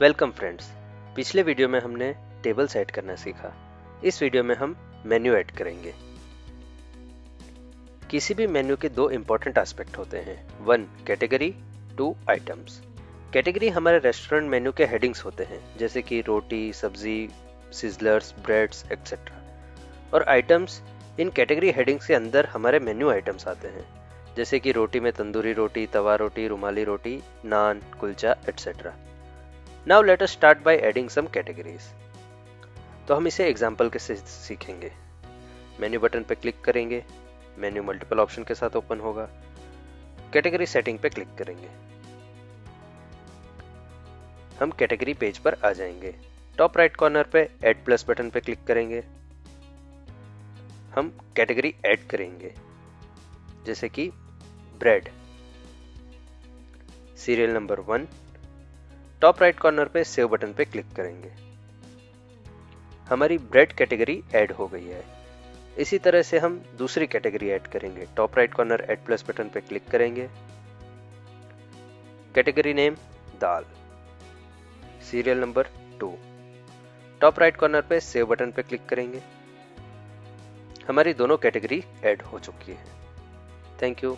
Welcome friends. पिछले video में हमने टेबल सेट करना सीखा। इस वीडियो में हम मेन्यू ऐड करेंगे। किसी भी मेन्यू के दो इंपॉर्टेंट एस्पेक्ट होते हैं। One category two items category हमारे रेस्टोरेंट मेन्यू के हेडिंग्स होते हैं, जैसे कि रोटी, सब्ज़ी सिजलर्स ब्रेड्स एक्सेट्रा और आइटम्स इन कैटेगरी हेडिंग्स के अंदर हमारे मेन्यू आइटम्स आते हैं, जैसे कि रोटी में तंदूरी रोटी, तवा रोटी, रुमाली रोटी, naan, kulcha etcetera now let us start by adding some categories तो हम इसे एग्ज़ाम्पल के सीखेंगे। मेन्यू बटन पर क्लिक करेंगे। मेन्यू मल्टीपल ऑप्शन के साथ ओपन होगा। कैटेगरी सेटिंग पे क्लिक करेंगे। हम कैटेगरी पेज पर आ जाएँगे। टॉप राइट कॉर्नर पे ऐड प्लस बटन पे क्लिक करेंगे। हम कैटेगरी ऐड करेंगे। जैसे कि bread serial number one top right corner पे सेव बटन पे क्लिक करेंगे। हमारी ब्रेड कैटेगरी ऐड हो गई है। इसी तरह से हम दूसरी कैटेगरी ऐड करेंगे। Top right corner add plus button पे क्लिक करेंगे। कैटेगरी नेम दाल। Serial number two. Top right corner पे सेव बटन पे क्लिक करेंगे। हमारी दोनों कैटेगरी ऐड हो चुकी है। Thank you.